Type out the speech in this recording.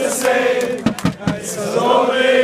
É same. It's lonely.